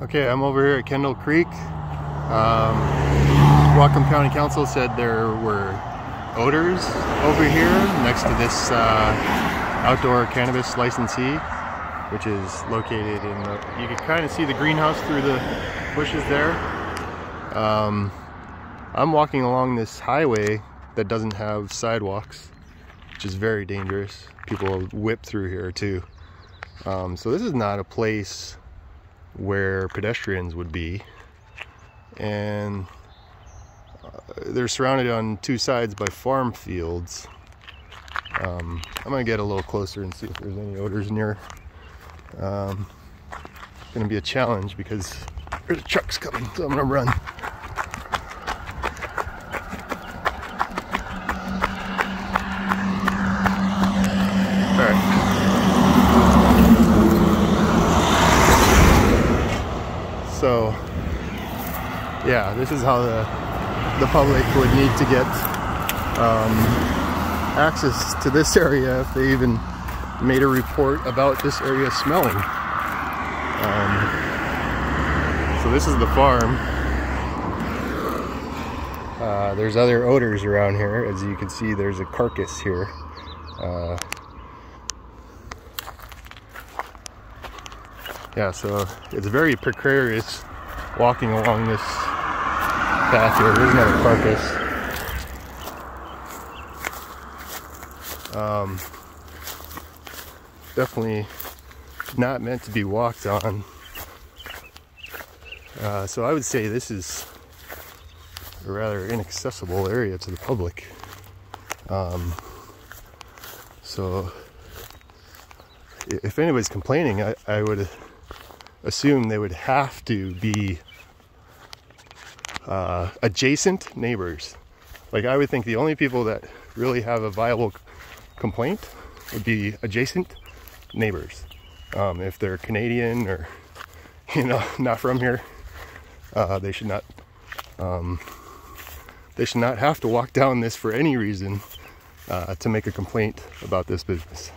Okay, I'm over here at Kendall Creek. Um, Whatcom County Council said there were odors over here next to this uh, outdoor cannabis licensee, which is located in the, you can kind of see the greenhouse through the bushes there. Um, I'm walking along this highway that doesn't have sidewalks, which is very dangerous. People whip through here too. Um, so this is not a place where pedestrians would be. And uh, they're surrounded on two sides by farm fields. Um, I'm gonna get a little closer and see if there's any odors near. Um, it's gonna be a challenge because there's trucks coming, so I'm gonna run. So, yeah, this is how the the public would need to get um, access to this area if they even made a report about this area smelling. Um, so this is the farm. Uh, there's other odors around here. As you can see, there's a carcass here. Uh, yeah, so it's very precarious walking along this path here. There's another carcass. Um, definitely not meant to be walked on. Uh, so I would say this is a rather inaccessible area to the public. Um, so if anybody's complaining, I, I would assume they would have to be uh, adjacent neighbors. Like I would think the only people that really have a viable complaint would be adjacent neighbors. Um, if they're Canadian or you know not from here, uh, they should not um, they should not have to walk down this for any reason uh, to make a complaint about this business.